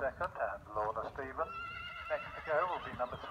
second and Lorna Stephen. Next to go will be number three.